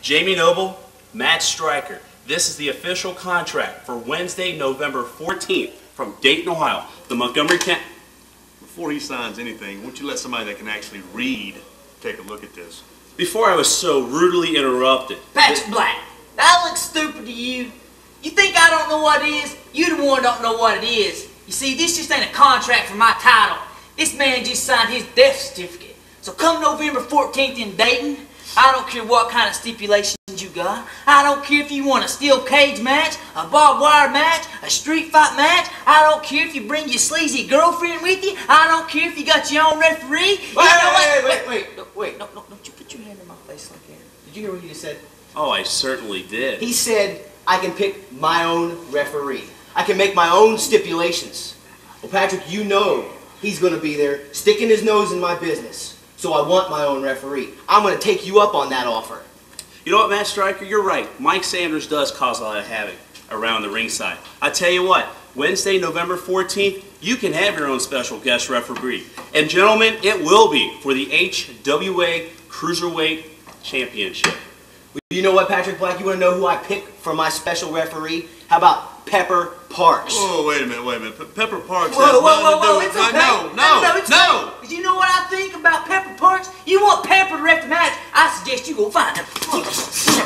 Jamie Knoble, Matt Stryker. This is the official contract for Wednesday, November 14th from Dayton, Ohio. The Montgomery County. Before he signs anything, won't you let somebody that can actually read take a look at this? Before I was so rudely interrupted. Patrick Black, that looks stupid to you. You think I don't know what it is? You the one don't know what it is. You see, this just ain't a contract for my title. This man just signed his death certificate. So come November 14th in Dayton, I don't care what kind of stipulations you got. I don't care if you want a steel cage match, a barbed wire match, a street fight match. I don't care if you bring your sleazy girlfriend with you. I don't care if you got your own referee. Wait, You know wait, what? wait, wait, No, wait, no, no, don't you put your hand in my face like that. Did you hear what he just said? Oh, I certainly did. He said I can pick my own referee. I can make my own stipulations. Well, Patrick, you know he's going to be there sticking his nose in my business. So I want my own referee. I'm going to take you up on that offer. You know what, Matt Stryker? You're right. Mike Sanders does cause a lot of havoc around the ringside. I tell you what, Wednesday, November 14th, you can have your own special guest referee. And gentlemen, it will be for the HWA Cruiserweight Championship. You know what, Patrick Black? You want to know who I pick for my special referee? How about Pepper Parks? Oh, wait a minute, wait a minute. Pe- Pepper Parks Whoa, has whoa, nothing whoa, to do whoa, it's okay. No, no, no, it's no. Ref the match, I suggest you go find him.